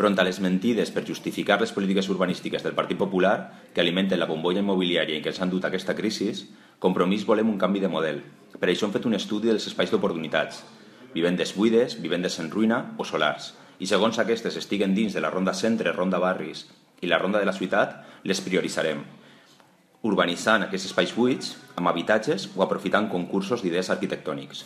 front a les mentides per justificar les polítiques urbanístiques del Partit Popular que alimenten la bombolla immobiliària i que ens han dut a aquesta crisi, Compromís volem un canvi de model. Per això hem fet un estudi dels espais d'oportunitats, vivendes buides, vivendes en ruïna o solars. I segons aquestes estiguen dins de la ronda centre, ronda barris i la ronda de la ciutat, les prioritzarem, urbanitzant aquests espais buits amb habitatges o aprofitant concursos d'idees arquitectònics.